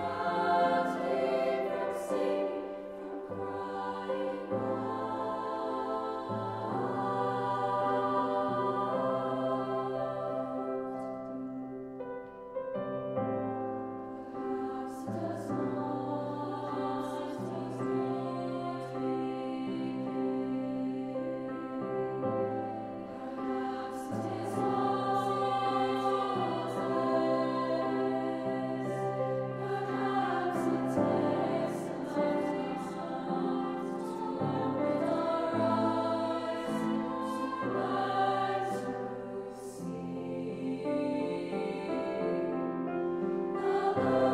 Lord. love.